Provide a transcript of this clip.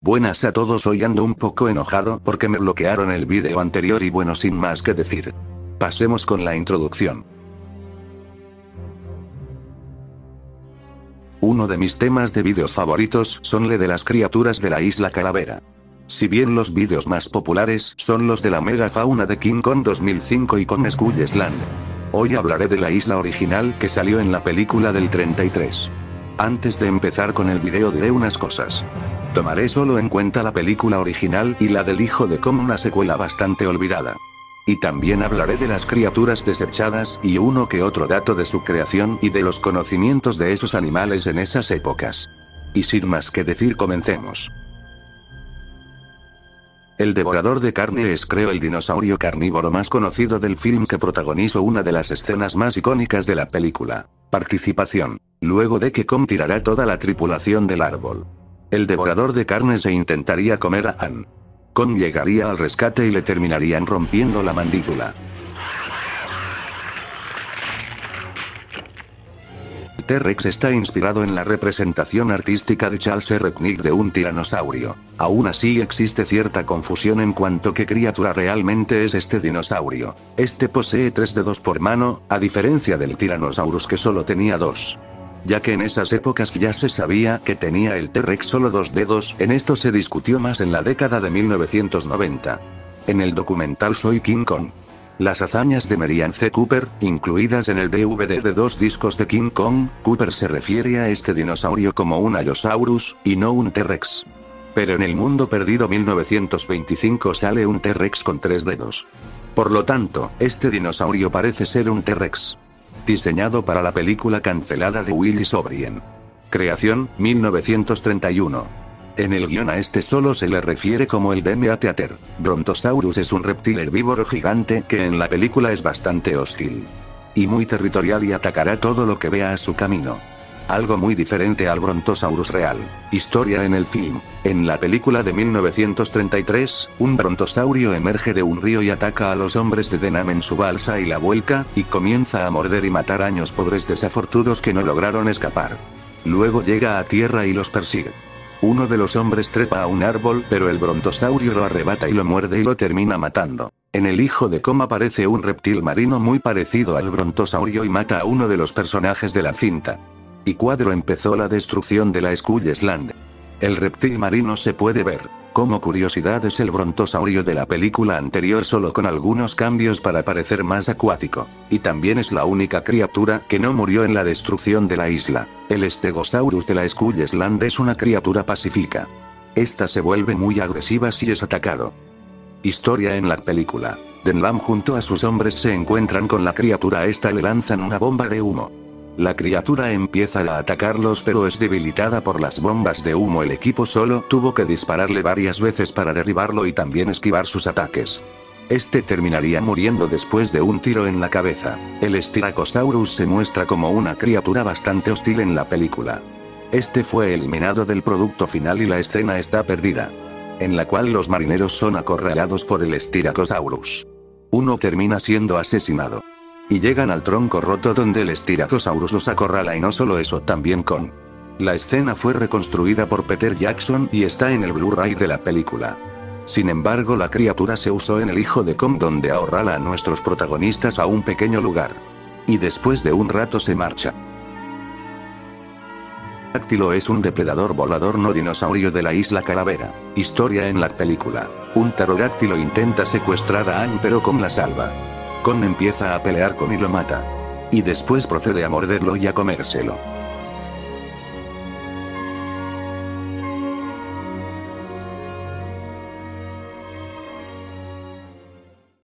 Buenas a todos hoy ando un poco enojado porque me bloquearon el vídeo anterior y bueno sin más que decir. Pasemos con la introducción. Uno de mis temas de vídeos favoritos son le de las criaturas de la isla Calavera. Si bien los vídeos más populares son los de la mega fauna de King Kong 2005 y con Skull Land. Hoy hablaré de la isla original que salió en la película del 33. Antes de empezar con el video diré unas cosas. Tomaré solo en cuenta la película original y la del hijo de como una secuela bastante olvidada. Y también hablaré de las criaturas desechadas y uno que otro dato de su creación y de los conocimientos de esos animales en esas épocas. Y sin más que decir comencemos. El devorador de carne es creo el dinosaurio carnívoro más conocido del film que protagonizó una de las escenas más icónicas de la película. Participación. Luego de que Com tirará toda la tripulación del árbol. El devorador de carne se intentaría comer a Ann. Con llegaría al rescate y le terminarían rompiendo la mandíbula. T-Rex está inspirado en la representación artística de Charles R. Knick de un tiranosaurio. Aún así existe cierta confusión en cuanto qué criatura realmente es este dinosaurio. Este posee tres dedos por mano, a diferencia del Tyrannosaurus que solo tenía dos ya que en esas épocas ya se sabía que tenía el T-Rex solo dos dedos, en esto se discutió más en la década de 1990. En el documental Soy King Kong. Las hazañas de Merian C. Cooper, incluidas en el DVD de dos discos de King Kong, Cooper se refiere a este dinosaurio como un Allosaurus, y no un T-Rex. Pero en el mundo perdido 1925 sale un T-Rex con tres dedos. Por lo tanto, este dinosaurio parece ser un T-Rex diseñado para la película cancelada de Willy Sobrien. Creación, 1931. En el guion a este solo se le refiere como el Dema Theater. Brontosaurus es un reptil herbívoro gigante que en la película es bastante hostil. Y muy territorial y atacará todo lo que vea a su camino. Algo muy diferente al Brontosaurus real. Historia en el film. En la película de 1933, un brontosaurio emerge de un río y ataca a los hombres de Denham en su balsa y la vuelca, y comienza a morder y matar años pobres desafortunados que no lograron escapar. Luego llega a tierra y los persigue. Uno de los hombres trepa a un árbol, pero el brontosaurio lo arrebata y lo muerde y lo termina matando. En el hijo de Com aparece un reptil marino muy parecido al brontosaurio y mata a uno de los personajes de la cinta y cuadro empezó la destrucción de la Land. El reptil marino se puede ver. Como curiosidad es el brontosaurio de la película anterior solo con algunos cambios para parecer más acuático. Y también es la única criatura que no murió en la destrucción de la isla. El Stegosaurus de la Land es una criatura pacífica. Esta se vuelve muy agresiva si es atacado. Historia en la película. Denlam junto a sus hombres se encuentran con la criatura esta le lanzan una bomba de humo. La criatura empieza a atacarlos pero es debilitada por las bombas de humo. El equipo solo tuvo que dispararle varias veces para derribarlo y también esquivar sus ataques. Este terminaría muriendo después de un tiro en la cabeza. El Styracosaurus se muestra como una criatura bastante hostil en la película. Este fue eliminado del producto final y la escena está perdida. En la cual los marineros son acorralados por el Styracosaurus. Uno termina siendo asesinado. Y llegan al tronco roto donde el Styracosaurus los acorrala y no solo eso, también con. La escena fue reconstruida por Peter Jackson y está en el Blu-ray de la película. Sin embargo, la criatura se usó en el hijo de Com donde ahorrala a nuestros protagonistas a un pequeño lugar. Y después de un rato se marcha. Dáctilo es un depredador volador no dinosaurio de la isla Calavera. Historia en la película. Un pterodáctilo intenta secuestrar a Anne pero Com la salva. Con empieza a pelear con y lo mata. Y después procede a morderlo y a comérselo.